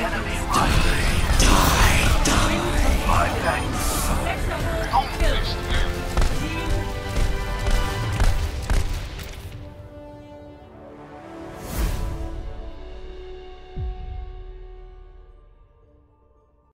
Enemy